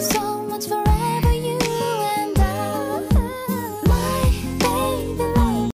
so